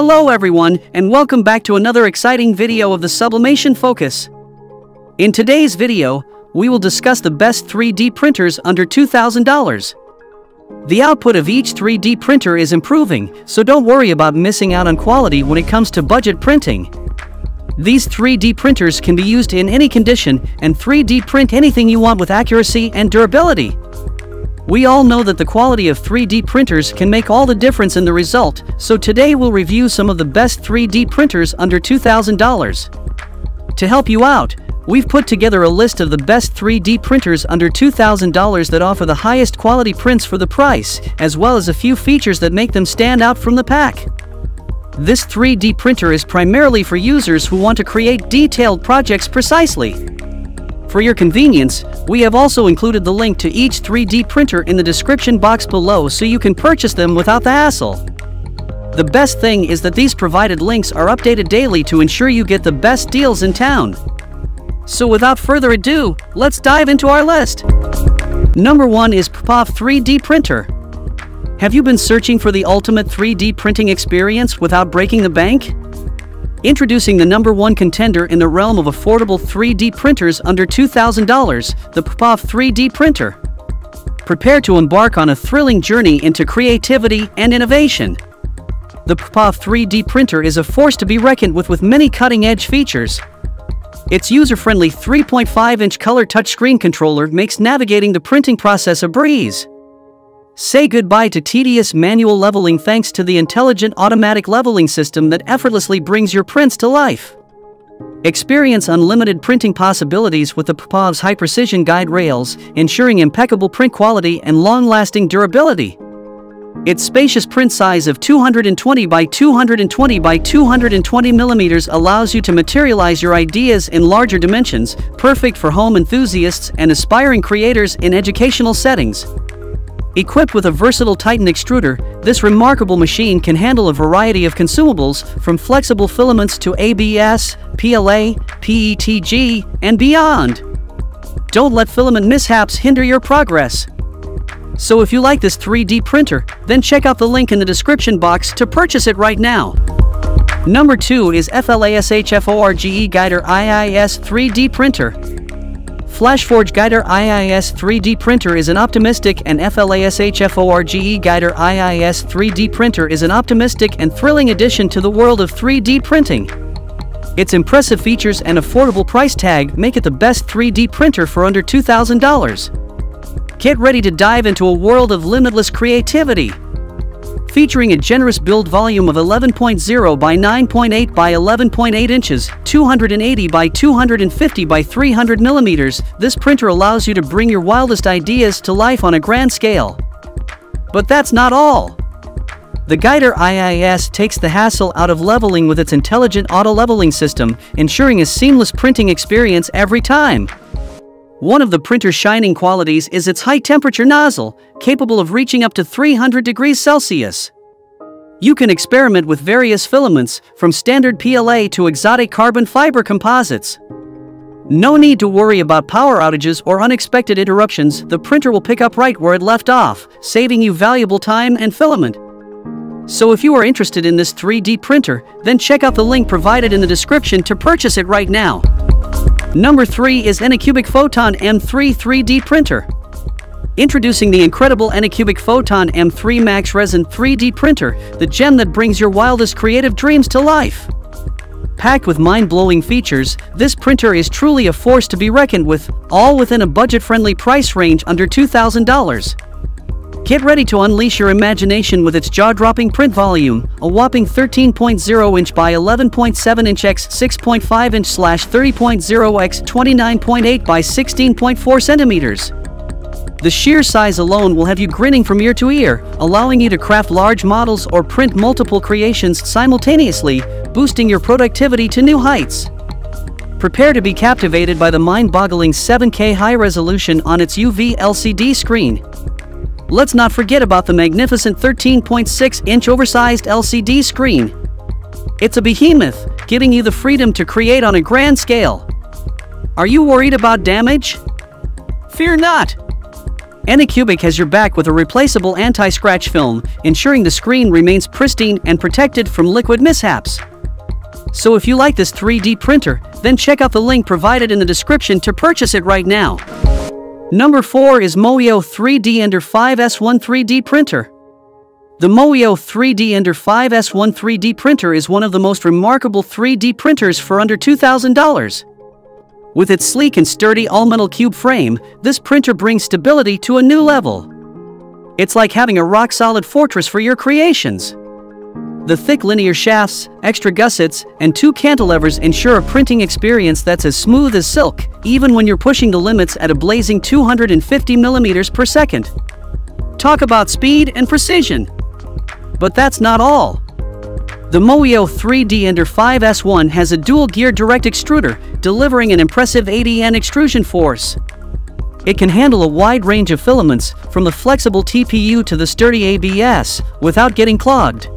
Hello everyone, and welcome back to another exciting video of the Sublimation Focus. In today's video, we will discuss the best 3D printers under $2,000. The output of each 3D printer is improving, so don't worry about missing out on quality when it comes to budget printing. These 3D printers can be used in any condition and 3D print anything you want with accuracy and durability. We all know that the quality of 3D printers can make all the difference in the result, so today we'll review some of the best 3D printers under $2,000. To help you out, we've put together a list of the best 3D printers under $2,000 that offer the highest quality prints for the price, as well as a few features that make them stand out from the pack. This 3D printer is primarily for users who want to create detailed projects precisely. For your convenience, we have also included the link to each 3D printer in the description box below so you can purchase them without the hassle. The best thing is that these provided links are updated daily to ensure you get the best deals in town. So without further ado, let's dive into our list. Number 1 is Popov 3D Printer. Have you been searching for the ultimate 3D printing experience without breaking the bank? Introducing the number one contender in the realm of affordable 3D printers under $2,000, the Popov 3D printer. Prepare to embark on a thrilling journey into creativity and innovation. The Popov 3D printer is a force to be reckoned with with many cutting-edge features. Its user-friendly 3.5-inch color touchscreen controller makes navigating the printing process a breeze. Say goodbye to tedious manual leveling thanks to the intelligent automatic leveling system that effortlessly brings your prints to life. Experience unlimited printing possibilities with the Popov's high-precision guide rails, ensuring impeccable print quality and long-lasting durability. Its spacious print size of 220 by 220 by 220 millimeters allows you to materialize your ideas in larger dimensions, perfect for home enthusiasts and aspiring creators in educational settings. Equipped with a versatile Titan extruder, this remarkable machine can handle a variety of consumables from flexible filaments to ABS, PLA, PETG, and beyond. Don't let filament mishaps hinder your progress. So if you like this 3D printer, then check out the link in the description box to purchase it right now. Number 2 is FLASHFORGE Guider IIS 3D Printer. FlashForge Guider IIS 3D printer is an optimistic and FLASHFORGE Guider IIS 3D printer is an optimistic and thrilling addition to the world of 3D printing. Its impressive features and affordable price tag make it the best 3D printer for under $2,000. Get ready to dive into a world of limitless creativity featuring a generous build volume of 11.0 by 9.8 by 11.8 inches, 280 by 250 by 300 millimeters. This printer allows you to bring your wildest ideas to life on a grand scale. But that's not all. The Guider IIS takes the hassle out of leveling with its intelligent auto-leveling system, ensuring a seamless printing experience every time. One of the printer's shining qualities is its high-temperature nozzle, capable of reaching up to 300 degrees Celsius. You can experiment with various filaments, from standard PLA to exotic carbon fiber composites. No need to worry about power outages or unexpected interruptions, the printer will pick up right where it left off, saving you valuable time and filament. So if you are interested in this 3D printer, then check out the link provided in the description to purchase it right now. Number 3 is Anycubic Photon M3 3D Printer. Introducing the incredible Anycubic Photon M3 Max Resin 3D Printer, the gem that brings your wildest creative dreams to life. Packed with mind-blowing features, this printer is truly a force to be reckoned with, all within a budget-friendly price range under $2,000. Get ready to unleash your imagination with its jaw-dropping print volume, a whopping 13.0 inch by 11.7 inch x 6.5 inch slash 30.0 x 29.8 by 16.4 centimeters. The sheer size alone will have you grinning from ear to ear, allowing you to craft large models or print multiple creations simultaneously, boosting your productivity to new heights. Prepare to be captivated by the mind-boggling 7K high resolution on its UV LCD screen, Let's not forget about the magnificent 13.6-inch oversized LCD screen. It's a behemoth, giving you the freedom to create on a grand scale. Are you worried about damage? Fear not! Anycubic has your back with a replaceable anti-scratch film, ensuring the screen remains pristine and protected from liquid mishaps. So if you like this 3D printer, then check out the link provided in the description to purchase it right now. Number 4 is MOWEO 3D Ender 5S1 3D printer. The MOWEO 3D Ender 5S1 3D printer is one of the most remarkable 3D printers for under $2,000. With its sleek and sturdy all-metal cube frame, this printer brings stability to a new level. It's like having a rock-solid fortress for your creations. The thick linear shafts, extra gussets, and two cantilevers ensure a printing experience that's as smooth as silk, even when you're pushing the limits at a blazing 250 millimeters per second. Talk about speed and precision. But that's not all. The MOWEO 3D Ender 5S1 has a dual-gear direct extruder, delivering an impressive 80N extrusion force. It can handle a wide range of filaments, from the flexible TPU to the sturdy ABS, without getting clogged.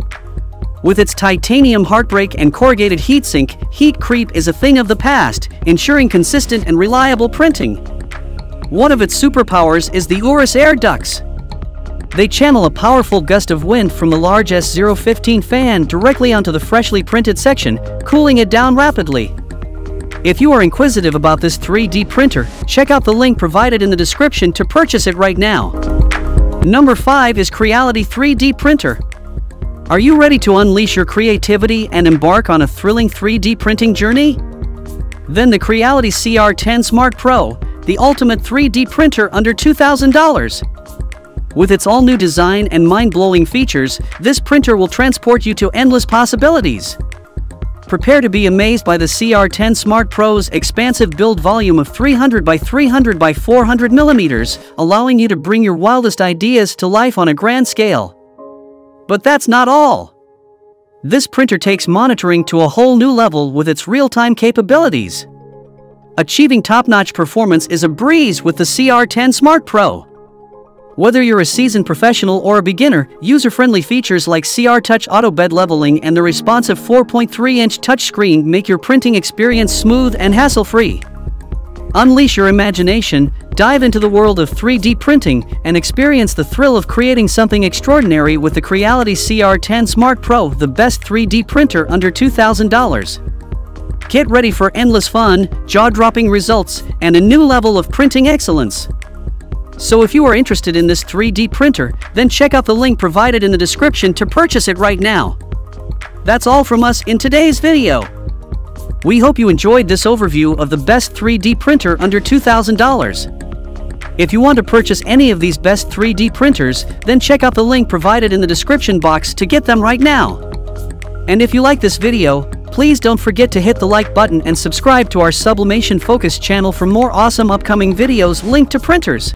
With its titanium heatbreak and corrugated heatsink, heat creep is a thing of the past, ensuring consistent and reliable printing. One of its superpowers is the Urus air ducts. They channel a powerful gust of wind from the large 5015 fan directly onto the freshly printed section, cooling it down rapidly. If you are inquisitive about this 3D printer, check out the link provided in the description to purchase it right now. Number 5 is Creality 3D Printer. Are you ready to unleash your creativity and embark on a thrilling 3D printing journey? Then the Creality CR10 Smart Pro, the ultimate 3D printer under $2,000. With its all-new design and mind-blowing features, this printer will transport you to endless possibilities. Prepare to be amazed by the CR10 Smart Pro's expansive build volume of 300 by 300 by 400 millimeters, allowing you to bring your wildest ideas to life on a grand scale. But that's not all. This printer takes monitoring to a whole new level with its real-time capabilities. Achieving top-notch performance is a breeze with the CR10 Smart Pro. Whether you're a seasoned professional or a beginner, user-friendly features like CR Touch Auto Bed Leveling and the responsive 4.3-inch touchscreen make your printing experience smooth and hassle-free. Unleash your imagination, dive into the world of 3D printing, and experience the thrill of creating something extraordinary with the Creality CR10 Smart Pro, the best 3D printer under $2,000. Get ready for endless fun, jaw-dropping results, and a new level of printing excellence. So if you are interested in this 3D printer, then check out the link provided in the description to purchase it right now. That's all from us in today's video. We hope you enjoyed this overview of the best 3D printer under $2,000. If you want to purchase any of these best 3D printers, then check out the link provided in the description box to get them right now. And if you like this video, please don't forget to hit the like button and subscribe to our Sublimation Focus channel for more awesome upcoming videos linked to printers.